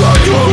Suck your